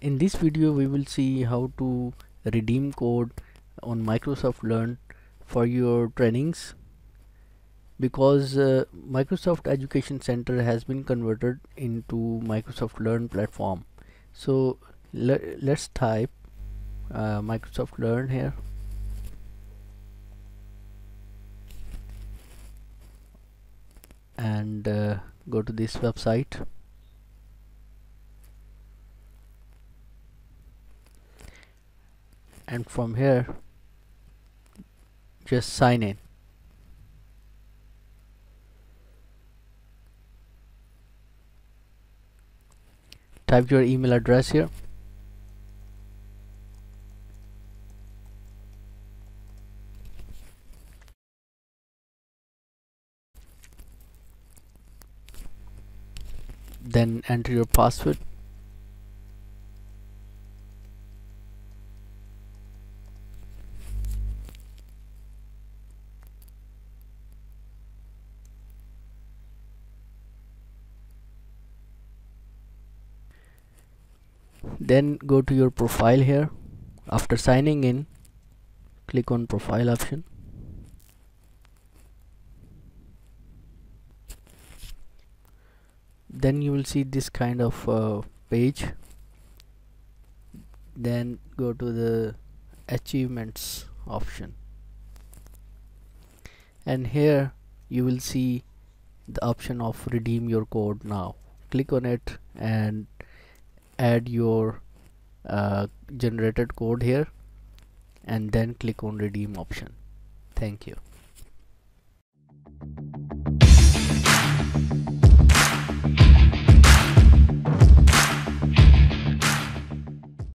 in this video we will see how to redeem code on Microsoft Learn for your trainings. Because uh, Microsoft Education Center has been converted into Microsoft Learn platform. So le let's type uh, Microsoft Learn here. And uh, go to this website and from here just sign in. Type your email address here. Then enter your password then go to your profile here. After signing in click on profile option. Then you will see this kind of uh, page. Then go to the achievements option. And here you will see the option of redeem your code now. Click on it and add your uh, generated code here and then click on redeem option. Thank you